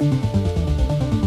うん。